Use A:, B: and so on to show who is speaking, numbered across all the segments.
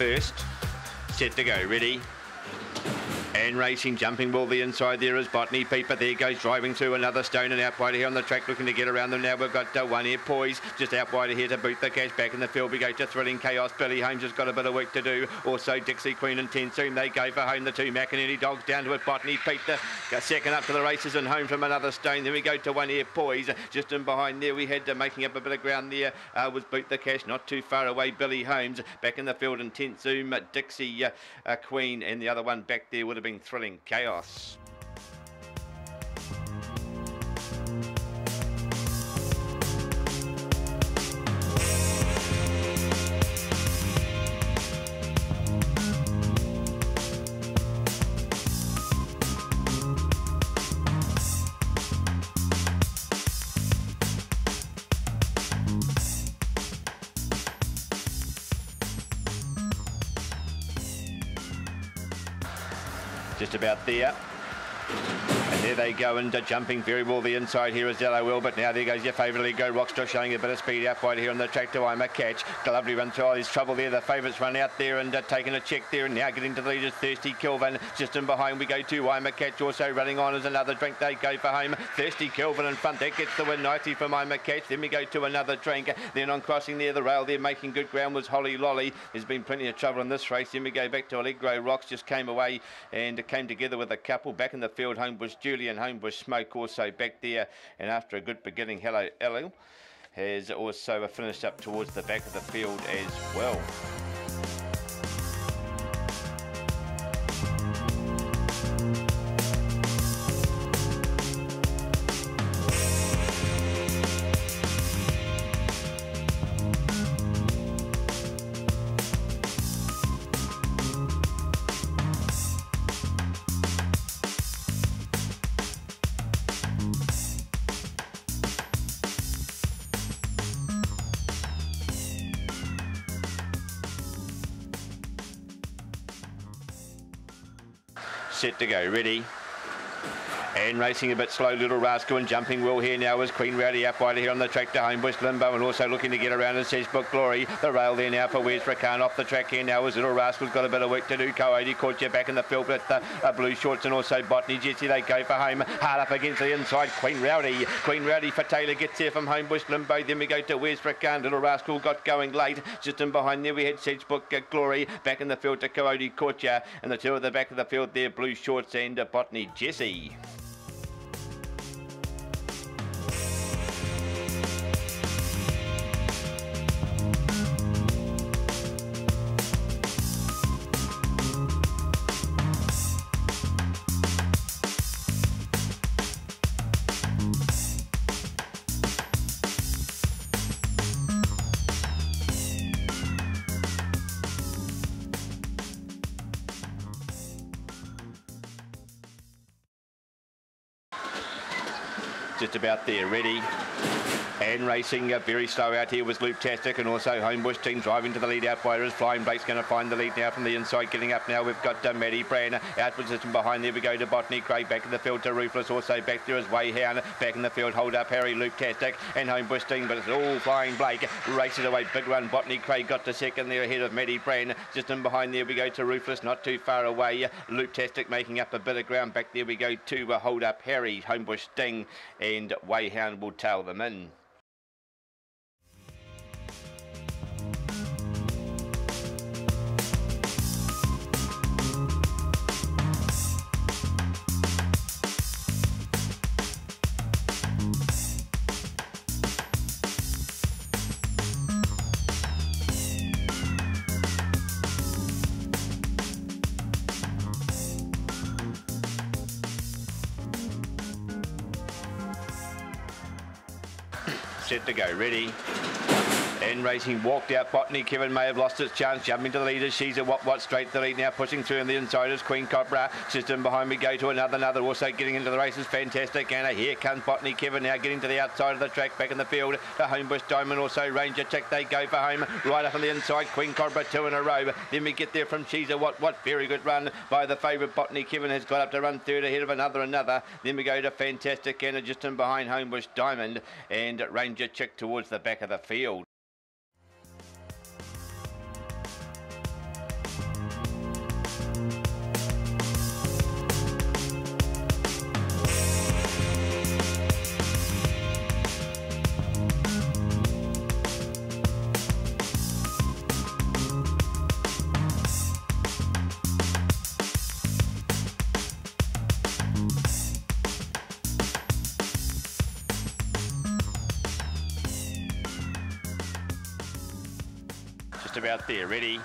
A: first. Set to go, ready. And racing, jumping ball the inside there is Botany Peeper. There goes driving through another stone and out wide here on the track, looking to get around them now. We've got uh, one here, Poise, just out wide here to boot the cash back in the field. We go to Thrilling Chaos. Billy Holmes has got a bit of work to do. Also, Dixie Queen and Ten soon they go for home. The two McInerney dogs down to it. Botany Peeper, second up to the races and home from another stone. Then we go to one here, Poise. Just in behind there, we had uh, making up a bit of ground there uh, was boot the cash, not too far away. Billy Holmes back in the field and Ten Zoom, Dixie uh, uh, Queen, and the other one back there would have been Thrilling Chaos about there. There they go into jumping very well the inside here is Yellow Will, but now there goes your favourite Go Rockstar showing a bit of speed out wide here on the track to I'm a catch. Lovely run through all his trouble there. The favourites run out there and uh, taking a check there and now getting to the leaders. Thirsty Kelvin just in behind we go to I'm a catch also running on as another drink they go for home. Thirsty Kelvin in front that gets the win nicely from I'm a catch. Then we go to another drink. Then on crossing near the rail there making good ground was Holly Lolly. There's been plenty of trouble in this race. Then we go back to Allegro Rocks just came away and came together with a couple back in the field. home was Homebush Julian Homebush Smoke also back there. And after a good beginning, Hello Elu has also finished up towards the back of the field as well. Set to go. Ready? And racing a bit slow, Little Rascal and jumping well here now is Queen Rowdy up wide here on the track to Homebush Limbo and also looking to get around and says Book Glory. The rail there now for Wes Rakan off the track here now is Little Rascal's got a bit of work to do. Coyote caught you back in the field with the uh, blue shorts and also Botany Jesse. They go for home. Hard up against the inside. Queen Rowdy. Queen Rowdy for Taylor gets there from Homebush Limbo. Then we go to Wes Rakan. Little Rascal got going late. Just in behind there we had Sedgebrook uh, Glory. Back in the field to Coyote caught you. And the two at the back of the field there, blue shorts and uh, Botany Jesse. Just about there. Ready? And racing. Uh, very slow out here was Looptastic and also Homebush team driving to the lead. Out is Flying Blake's going to find the lead now from the inside getting up now. We've got uh, Maddie Brand out position behind. There we go to Botany Craig back in the field to Ruthless also back there is Wayhound back in the field hold up Harry Looptastic and Homebush team but it's all Flying Blake. Races away big run Botany Craig got to second there ahead of Maddie Brand just in behind there we go to Ruthless not too far away. Looptastic making up a bit of ground back there we go to uh, hold up Harry Homebush Sting and Wayhound will tail them in. Set to go. Ready? And racing walked out. Botany Kevin may have lost its chance. Jumping to the leaders. She's a what what straight to the lead now. Pushing through on the inside is Queen Cobra. System behind me go to another. Another also getting into the race is fantastic. And here comes Botany Kevin now getting to the outside of the track. Back in the field. The Homebush Diamond also Ranger Check. They go for home. Right up on the inside. Queen Cobra two in a row. Then we get there from She's a what what. Very good run by the favourite Botany Kevin has got up to run third ahead of another another. Then we go to fantastic and just in behind Homebush Diamond and Ranger Check towards the back of the field. There. Ready?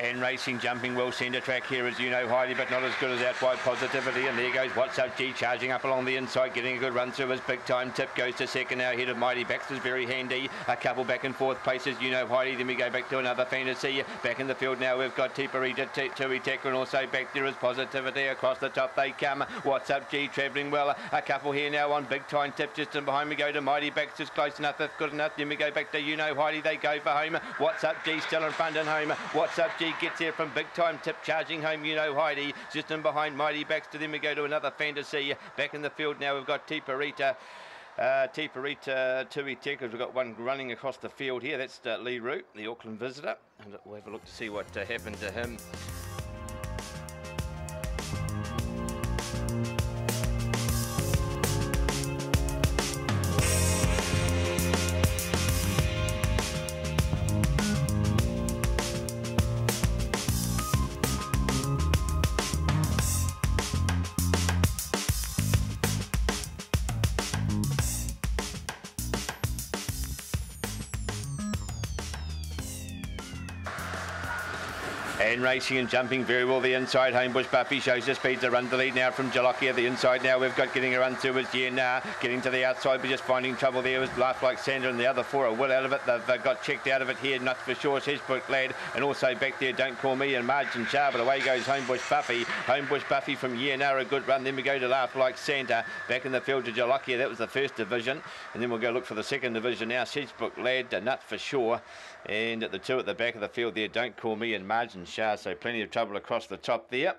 A: And racing jumping well centre track here as you know Heidi but not as good as out wide positivity. And there goes What's Up G charging up along the inside getting a good run through his big time tip goes to second now ahead of Mighty Baxter's very handy. A couple back and forth places you know Heidi. Then we go back to another fantasy. Back in the field now we've got Tiparita Tui Tekra and also back there is positivity. Across the top they come. What's Up G travelling well. A couple here now on big time tip just in behind. We go to Mighty Baxter's close enough if good enough. Then we go back to you know Heidi. They go for home. What's Up G still in front and home. What's Up G gets here from big time tip charging home. You know Heidi just in behind Mighty Baxter. Then we go to another fantasy back in the field now. We've got Tiparita. Uh, Tiparita Tui Tekers. We've got one running across the field here. That's uh, Lee Root, the Auckland visitor. And we'll have a look to see what uh, happened to him. Racing and jumping very well the inside. Homebush Buffy shows the speed to run the lead now from Jalokia. The inside now we've got getting a run through is Yenna. Getting to the outside but just finding trouble there was Life Like Sandra and the other four are well out of it. They've got checked out of it here. Not for sure. Sedgebrook Lad and also back there Don't Call Me and Margin Char. But away goes Homebush Buffy. Homebush Buffy from Yenna a good run. Then we go to Laugh Like Santa. Back in the field to Jalokia. That was the first division. And then we'll go look for the second division now. Sedgebrook Lad, a Nut for sure. And at the two at the back of the field there, Don't Call Me and Margin Shah. So plenty of trouble across the top there.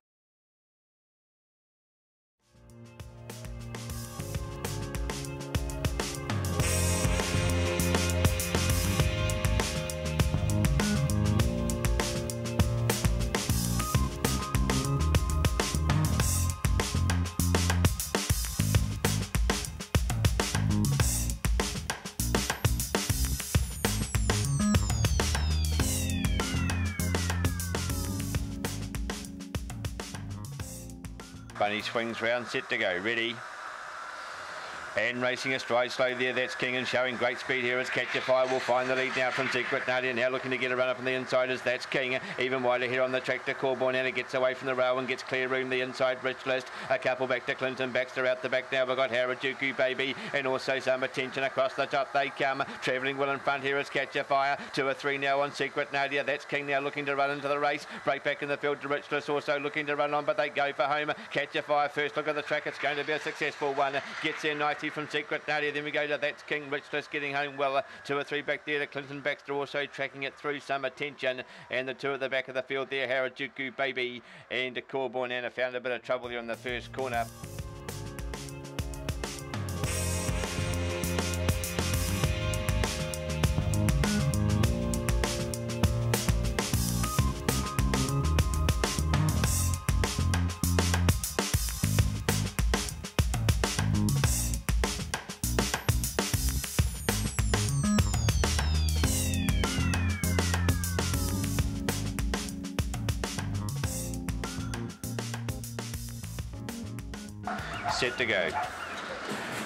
A: Bunny swings round, set to go. Ready? And racing a stride slow there, that's King and showing great speed here as Catch a Fire will find the lead now from Secret Nadia. Now looking to get a run up from the inside as that's King. Even wider here on the track to Corborn and it gets away from the rail and gets clear room the inside Rich List. A couple back to Clinton Baxter out the back now. We've got Harajuku Baby and also some attention across the top. They come travelling well in front here as Catch a Fire. Two or three now on Secret Nadia. That's King now looking to run into the race. Break back in the field to Rich List also looking to run on, but they go for home. Catch a Fire first look at the track. It's going to be a successful one. Gets there from Secret Nadia. Then we go to That's King Rich List getting home well. Uh, two or three back there to Clinton Baxter also tracking it through some attention. And the two at the back of the field there, Harajuku Baby and Corborn Anna found a bit of trouble there in the first corner. Set to go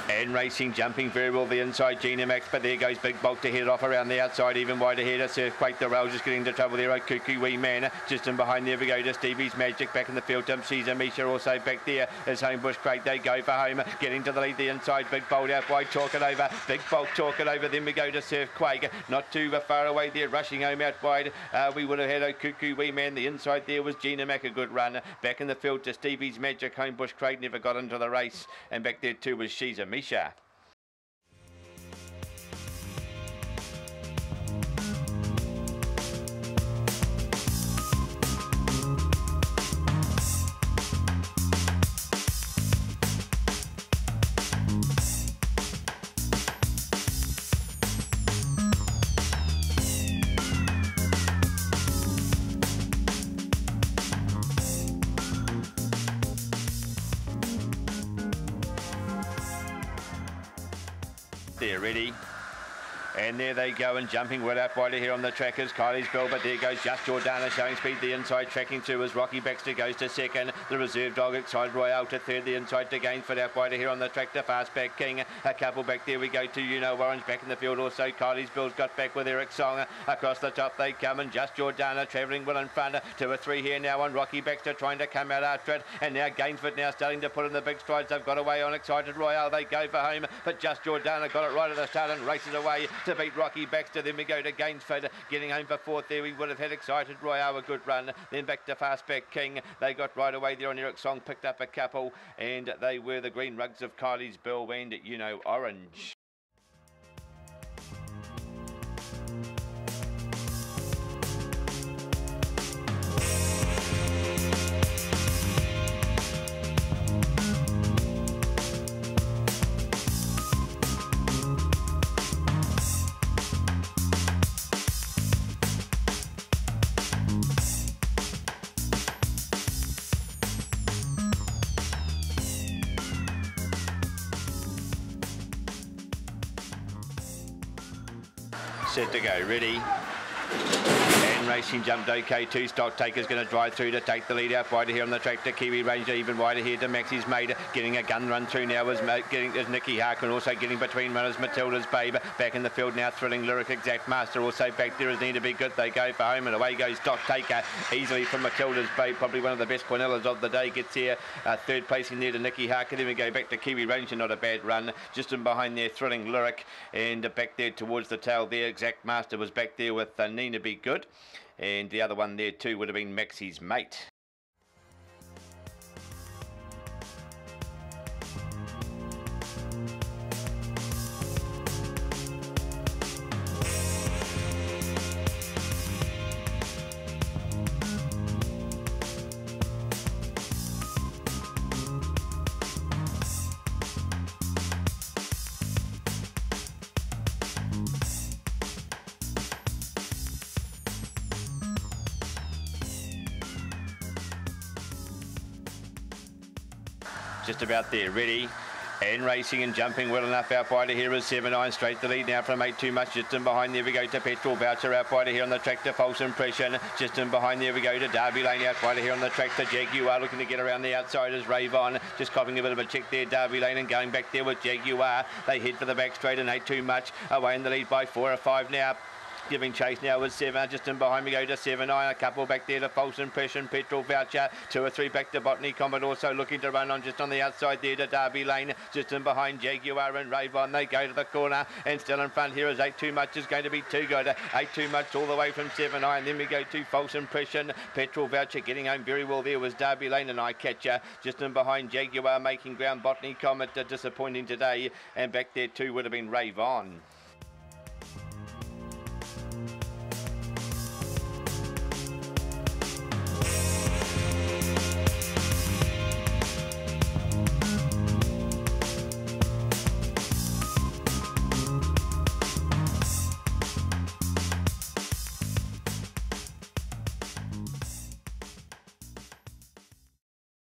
A: and racing, jumping very well the inside, Gina Max, but there goes Big Bulk to head off around the outside, even wider header, Surfquake the rail just getting into trouble there, Cuckoo Wee Man, just in behind there we go to Stevie's Magic back in the field, Tim Caesar Misha also back there as Homebush Crate, they go for home, getting to the lead the inside, Big Bolt out wide, talk it over, Big Bulk talk it over, then we go to Surfquake, not too far away there, rushing home out wide, uh, we would have had a Cuckoo Wee Man, the inside there was Gina Mac, a good run, back in the field to Stevie's Magic, Homebush Crate never got into the race, and back there too was Shiza Misha. There ready And there they go and jumping well out wider here on the trackers. Kylie's Bell, but there goes just Jordana showing speed. The inside tracking through as Rocky Baxter goes to second. The reserve dog Excited Royale to third. The inside to Gainsford out wider here on the track to Fastback King. A couple back there we go to You Know Orange back in the field also. Kylie's Bill's got back with Eric Song. Across the top they come and just Jordana travelling well in front. Two or three here now on Rocky Baxter trying to come out after it. And now Gainsford now starting to put in the big strides. They've got away on Excited Royale. They go for home, but just Jordana got it right at the start and races away to beat Rocky Baxter. Then we go to Gainsford, getting home for fourth there. We would have had Excited Royale, a good run. Then back to Fastback King. They got right away there on Eric Song, picked up a couple, and they were the green rugs of Kylie's Bill and, you know, orange. Set to go. Ready? Racing jumped okay. Two stock takers going to drive through to take the lead out wider here on the track to Kiwi Ranger, even wider here to Maxie's Maid. Getting a gun run through now is getting is Nikki Harkin also getting between runners. Matilda's Babe back in the field now. Thrilling Lyric Exact Master also back there is need to be good. They go for home and away goes Stock Taker easily from Matilda's Babe. Probably one of the best Quinellas of the day. Gets here uh, third place in there to Nikki Harkin. Then we go back to Kiwi Ranger. Not a bad run. Just in behind there, Thrilling Lyric and back there towards the tail there. Exact Master was back there with uh, Nina Be Good. And the other one there too would have been Maxie's mate. Just about there. Ready? And racing and jumping well enough. Out wider here is 7-9 straight the lead now from 8 too much. Just in behind there we go to Petrol Voucher. Out wider here on the track to False Impression. Just in behind there we go to Derby Lane. Out wider here on the track to Jaguar looking to get around the outside as Ravon just copping a bit of a check there Derby Lane and going back there with Jaguar. They head for the back straight and 8 too much. Away in the lead by 4 or 5 now giving chase now with seven. Just in behind me go to seven nine. A couple back there to false impression. Petrol voucher. Two or three back to Botany Comet. Also looking to run on just on the outside there to Derby Lane. Just in behind Jaguar and Ravon. They go to the corner and still in front here is eight too much is going to be too good. Eight too much all the way from seven nine. Then we go to false impression. Petrol voucher getting home very well there was Derby Lane and I catcher. Just in behind Jaguar making ground. Botany Comet disappointing today. And back there too would have been Ravon.